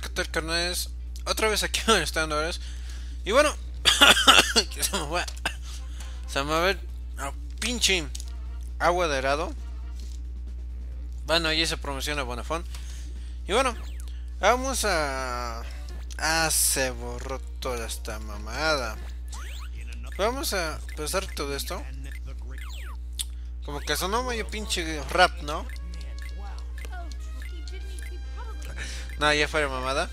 Que tal carnales. Otra vez aquí estando ahora. Y bueno, se me va. A ver a pinche agua de helado. Bueno, ahí se promociona Bonafón. Y bueno, vamos a. Ah, se borró toda esta mamada. Vamos a empezar todo esto. Como que sonó medio pinche rap, ¿no? No, ya fue la mamada.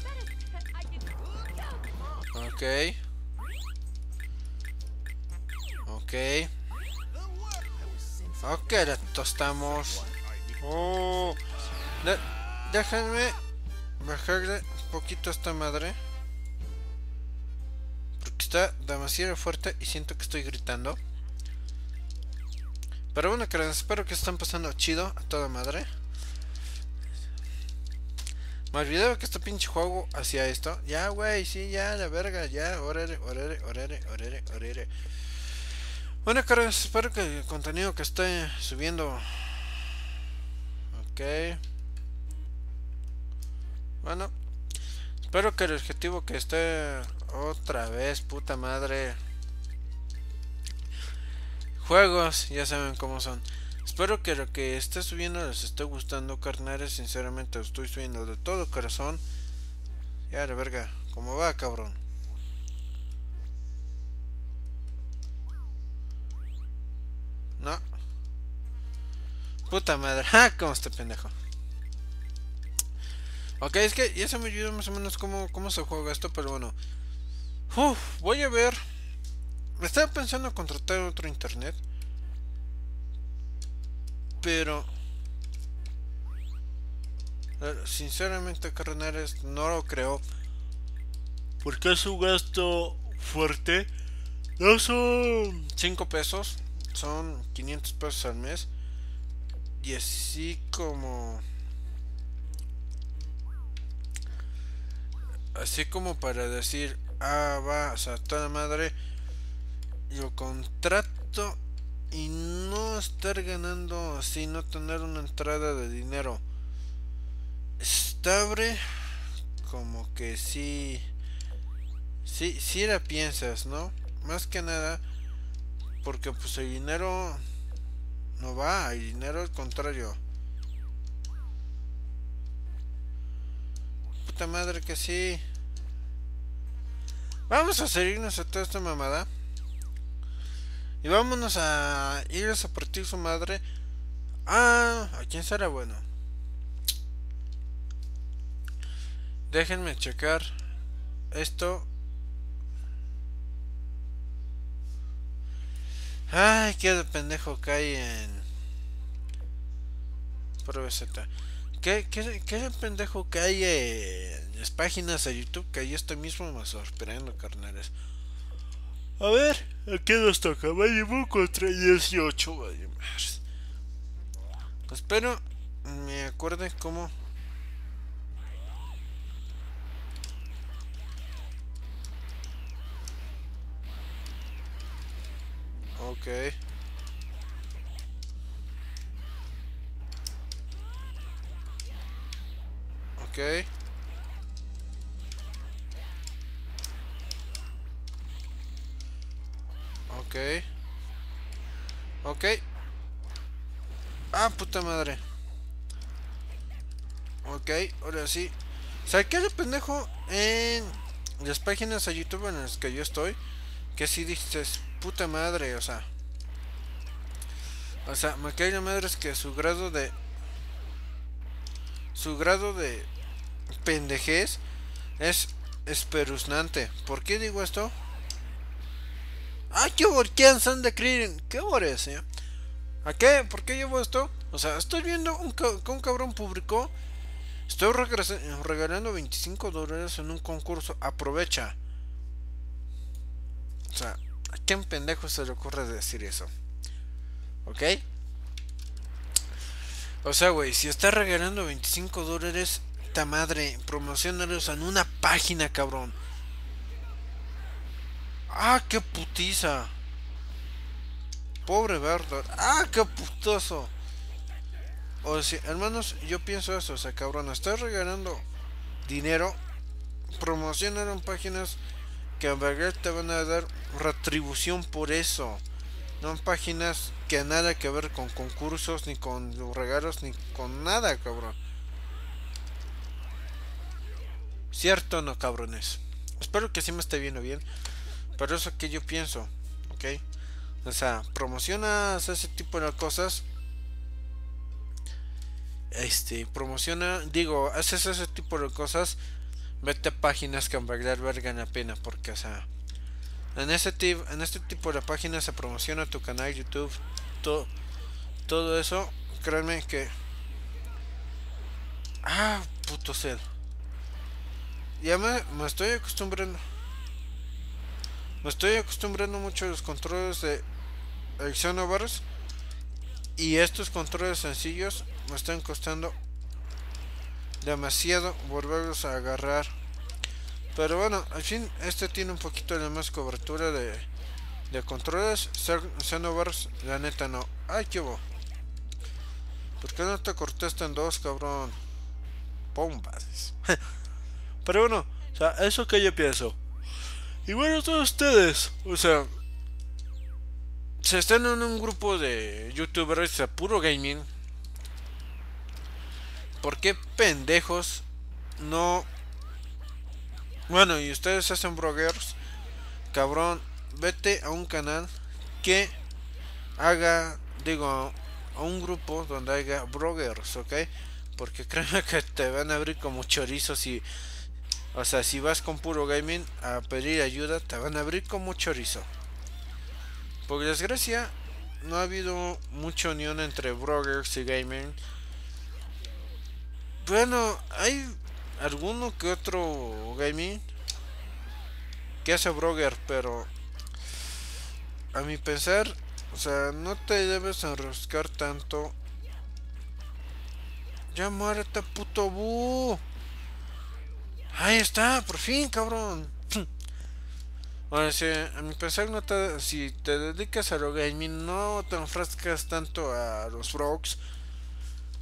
Ok. Ok. Ok, la tostamos. Oh. déjenme bajarle un poquito a esta madre. Porque está demasiado fuerte y siento que estoy gritando. Pero bueno, que espero que estén pasando chido a toda madre. Me olvidé que este pinche juego hacía esto. Ya, güey, sí, ya, la verga, ya, orere, orere, orere, orere, orere. Bueno, caras, espero que el contenido que esté subiendo. Ok. Bueno, espero que el objetivo que esté otra vez, puta madre. Juegos, ya saben cómo son. Espero que lo que esté subiendo les esté gustando, carnales. Sinceramente, estoy subiendo de todo corazón. Ya, de verga, ¿cómo va, cabrón? No. Puta madre. ¡Ah! ¿Cómo este pendejo? Ok, es que ya se me olvidó más o menos cómo, cómo se juega esto, pero bueno. Uf, voy a ver. Estaba pensando contratar otro internet. Pero... Sinceramente, carnales, no lo creo. Porque es un gasto fuerte. No son 5 pesos. Son 500 pesos al mes. Y así como... Así como para decir, ah, va, o sea, toda madre, yo contrato y no estar ganando así, no tener una entrada de dinero estable, como que sí, sí, sí la piensas, ¿no? Más que nada, porque pues el dinero no va, el dinero al contrario. Puta madre que sí. Vamos a seguirnos a toda esta mamada. Y vámonos a ir a partir su madre. Ah, ¿a quién será bueno? Déjenme checar esto. Ay, qué pendejo cae en. Prueba Z. ¿Qué, qué, qué pendejo hay en las páginas de YouTube que ahí estoy mismo me sorprendiendo, carnales. A ver, aquí nos toca. Llevo contra 18. Vaya Espero me acuerden cómo. Ok. Ok. Ok. Ah, puta madre. Ok, ahora sí. Saqué el pendejo en las páginas de YouTube en las que yo estoy. Que si dices, puta madre, o sea. O sea, me cae la madre es que su grado de. Su grado de pendejez es espeluznante. ¿Por qué digo esto? ¡Ay, qué quién son de! ¿Qué eh? ¿A qué? ¿Por qué llevo esto? O sea, estoy viendo un que un cabrón publicó. Estoy regalando 25 dólares en un concurso. Aprovecha. O sea, ¿a quién pendejo se le ocurre decir eso? ¿Ok? O sea, güey, si estás regalando 25 dólares, ta madre, promocionalos en una página, cabrón. ¡Ah, qué putiza! Pobre Bertol. ¡Ah, qué putoso! O sea, hermanos, yo pienso eso, o sea, cabrón, estás regalando dinero promocionar en páginas que en verdad te van a dar retribución por eso. No páginas que nada que ver con concursos, ni con los regalos, ni con nada, cabrón. ¿Cierto o no, cabrones? Espero que sí me esté viendo bien. Pero eso que yo pienso, ¿ok? O sea, promocionas ese tipo de cosas. Este, promociona, digo, haces ese tipo de cosas. Vete a páginas que en verdad valgan la pena. Porque, o sea, en este, en este tipo de páginas se promociona tu canal YouTube. Todo, todo eso, créanme que. Ah, puto sed. Ya me, me estoy acostumbrando. Me estoy acostumbrando mucho a los controles de Xenoverse. Y estos controles sencillos me están costando demasiado volverlos a agarrar. Pero bueno, al fin este tiene un poquito de más cobertura de, de controles. Xenoverse, la neta no. Ay, qué bo. ¿Por qué no te cortaste en dos, cabrón? Bombas. Pero bueno, o sea, eso que yo pienso. Y bueno, todos ustedes, o sea, se están en un grupo de youtubers a puro gaming. ¿Por qué pendejos no... Bueno, y ustedes hacen bloggers, cabrón, vete a un canal que haga, digo, a un grupo donde haya bloggers, ¿ok? Porque créeme que te van a abrir como chorizos y... O sea, si vas con puro gaming a pedir ayuda, te van a abrir como chorizo. Por desgracia, no ha habido mucha unión entre bloggers y gaming. Bueno, hay alguno que otro gaming que hace blogger, pero a mi pensar, o sea, no te debes enroscar tanto. Ya muérete, puto bu. Ahí está, por fin, cabrón. Bueno, si, a mi pensar, no te, si te dedicas a lo gaming, no te enfrascas tanto a los vlogs.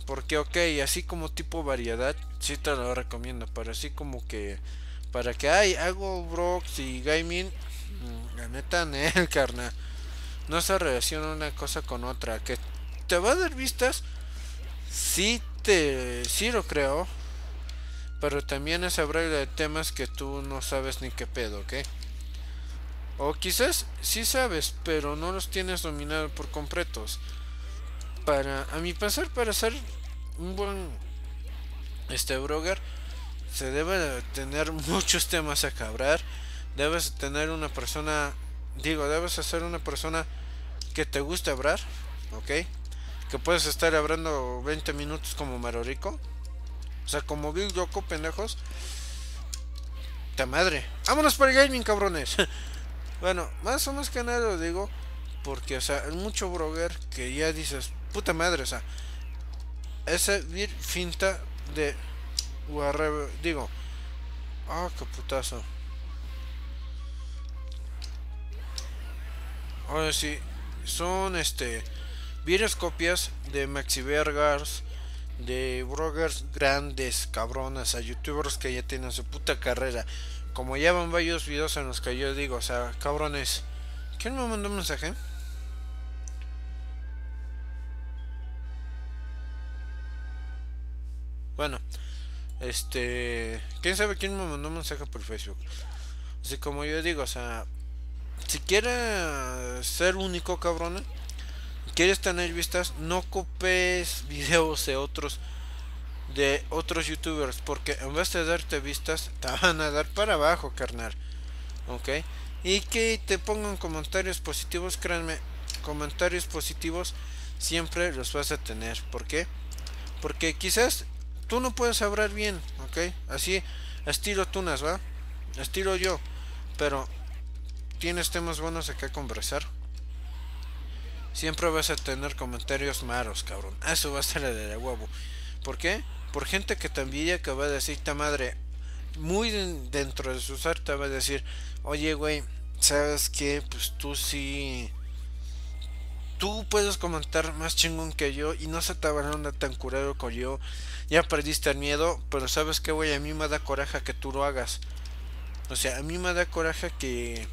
Porque, ok, así como tipo variedad, sí te lo recomiendo. Pero así como que, para que, ay, hago vlogs y gaming, mm, la neta, el carnal. No se relaciona una cosa con otra. Que te va a dar vistas, sí, te, sí lo creo. Pero también es hablar de temas que tú no sabes ni qué pedo, ¿ok? O quizás sí sabes, pero no los tienes dominados por completos. Para, a mi pensar, para ser un buen este blogger, se debe tener muchos temas a cabrar. Debes tener una persona, digo, debes ser una persona que te guste hablar, ¿ok? Que puedes estar hablando 20 minutos como Marorico. O sea, como Big Loco, pendejos. ¡Ta madre! ¡Vámonos por el gaming, cabrones! Bueno, más o menos que nada lo digo porque, o sea, hay mucho blogger que ya dices, puta madre, o sea, ese vir finta de URL, digo, ah, oh, qué putazo. Ahora sí, son este, virus copias de Maxi Vergars, de bloggers grandes, cabronas, a youtubers que ya tienen su puta carrera como ya van varios videos en los que yo digo, o sea, cabrones, ¿quién me mandó un mensaje? Bueno, este, quién sabe quién me mandó un mensaje por Facebook. Así como yo digo, o sea, si quieres ser único, cabrón, quieres tener vistas, no copies videos de otros de otros youtubers porque en vez de darte vistas te van a dar para abajo carnal ok y que te pongan comentarios positivos créanme comentarios positivos siempre los vas a tener ¿por qué? porque quizás tú no puedes hablar bien ok así estilo tunas va estilo yo pero tienes temas buenos que conversar siempre vas a tener comentarios malos cabrón eso va a ser de huevo ¿por qué? por gente que envidia que va a decir, ta madre, muy dentro de su ser te va a decir, oye, güey, ¿sabes qué? Pues tú sí. Tú puedes comentar más chingón que yo y no se te va a tan curado como yo. Ya perdiste el miedo, pero ¿sabes qué, güey? A mí me da coraje que tú lo hagas. O sea, a mí me da coraje que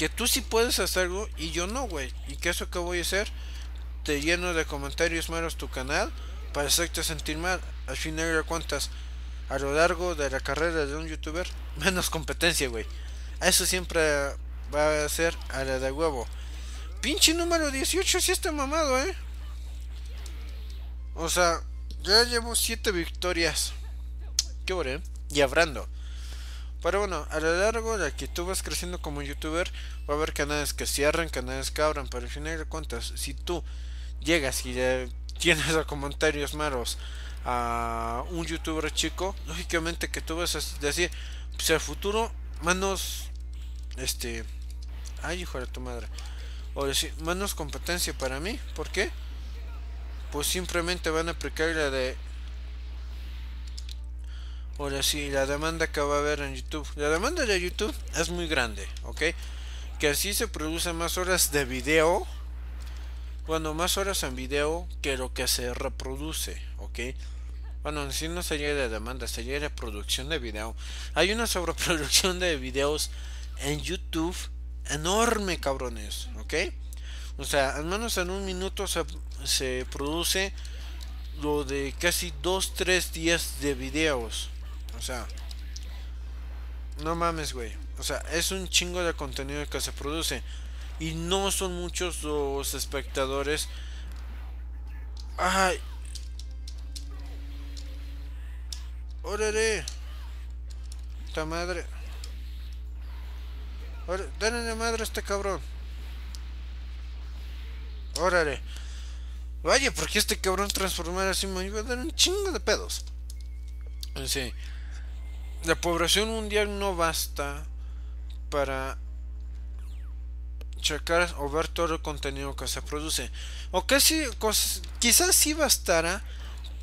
que tú sí puedes hacerlo y yo no, güey. ¿Y qué eso que voy a hacer? Te lleno de comentarios malos tu canal para hacerte sentir mal. Al final de cuentas, a lo largo de la carrera de un youtuber, menos competencia, güey. Eso siempre va a ser a la de huevo. Pinche número 18 si está mamado, eh. O sea, ya llevo 7 victorias. Qué bueno, Y hablando. Pero bueno, a lo largo de que tú vas creciendo como youtuber, va a haber canales que cierran, canales que abran, pero al final de cuentas, si tú llegas y tienes comentarios malos a un youtuber chico, lógicamente que tú vas a decir, pues el futuro, menos, este, ay hijo de tu madre, o decir, menos competencia para mí, ¿por qué? Pues simplemente van a aplicar la de Ahora sí, la demanda que va a haber en YouTube. La demanda de YouTube es muy grande, ¿ok? Que así se producen más horas de video. Bueno, más horas en video que lo que se reproduce, ¿ok? Bueno, si no sería de demanda, sería de producción de video. Hay una sobreproducción de videos en YouTube enorme, cabrones, ¿ok? O sea, al menos en un minuto se, se produce lo de casi 2-3 días de videos. O sea, no mames, güey. O sea, es un chingo de contenido que se produce. Y no son muchos los espectadores. Ay. Órale. Esta madre. Órale, de madre a este cabrón. Órale. Vaya, porque este cabrón transformar así me iba a dar un chingo de pedos. Sí la población mundial no basta para checar o ver todo el contenido que se produce. O casi, quizás sí bastará,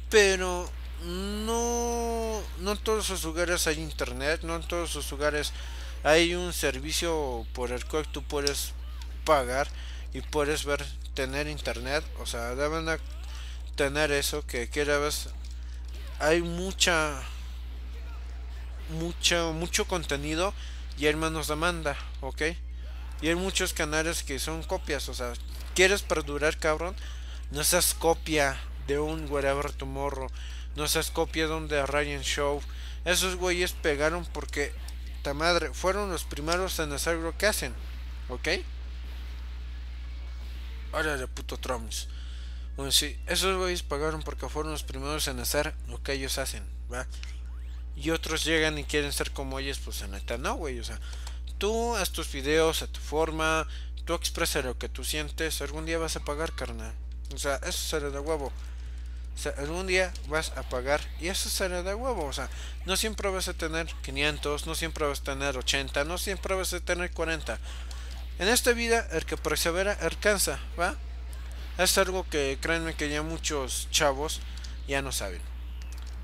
pero no, no en todos los lugares hay internet, no en todos los lugares hay un servicio por el cual tú puedes pagar y puedes ver, tener internet. O sea, deben tener eso que vez hay mucha mucho, mucho contenido y hay menos demanda, ¿ok? Y hay muchos canales que son copias, o sea, ¿quieres perdurar, cabrón? No seas copia de un Whatever Tomorrow, no seas copia de un The Ryan Show. Esos güeyes pegaron porque, ta madre, fueron los primeros en hacer lo que hacen, ¿ok? Ahora de puto Trumps. Bueno, sí, esos güeyes pagaron porque fueron los primeros en hacer lo que ellos hacen, ¿va? Y otros llegan y quieren ser como ellos, pues en neta no, güey. O sea, tú haz tus videos a tu forma, tú expresa lo que tú sientes, algún día vas a pagar, carnal. O sea, eso será de huevo. O sea, algún día vas a pagar y eso será de huevo. O sea, no siempre vas a tener 500, no siempre vas a tener 80, no siempre vas a tener 40. En esta vida, el que persevera alcanza, ¿va? Es algo que créanme que ya muchos chavos ya no saben.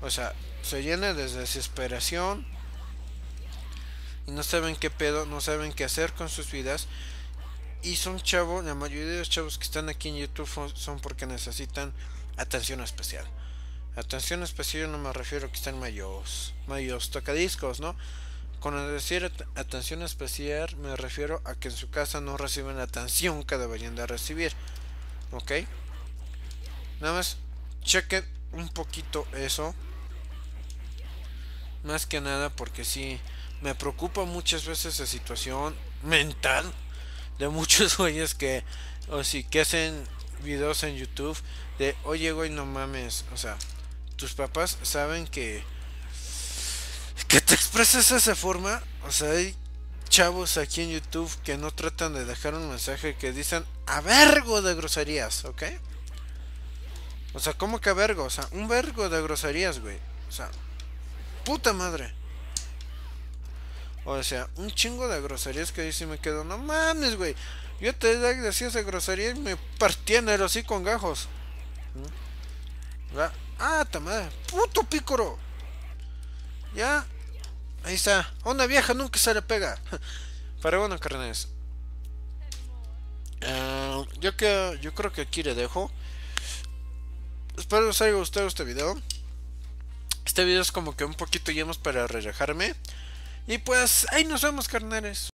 O sea, se llena de desesperación y no saben qué pedo, no saben qué hacer con sus vidas. Y son chavos, la mayoría de los chavos que están aquí en YouTube son porque necesitan atención especial. Atención especial no me refiero a que están mayos, mayos tocadiscos, ¿no? Con decir atención especial me refiero a que en su casa no reciben la atención que deberían de recibir. ¿Ok? Nada más chequen un poquito eso más que nada porque sí, me preocupa muchas veces la situación mental de muchos güeyes que, o si que hacen videos en YouTube de, oye güey, no mames, o sea, tus papás saben que, que te expresas de esa forma, o sea, hay chavos aquí en YouTube que no tratan de dejar un mensaje que dicen a vergo de groserías, ¿ok? O sea, ¿cómo que vergo? O sea, un vergo de groserías, güey. O sea, puta madre. O sea, un chingo de groserías que dice me quedo, no mames, güey. Yo te decía esa grosería y me partían el así con gajos. Ah, ta madre. Puto pícoro. Ya. Ahí está. Onda vieja nunca se le pega. Pero bueno, carnes. Uh, yo, que, yo creo que aquí le dejo. Espero les haya gustado este video. Este video es como que un poquito más para relajarme. Y pues ahí nos vemos, carnales.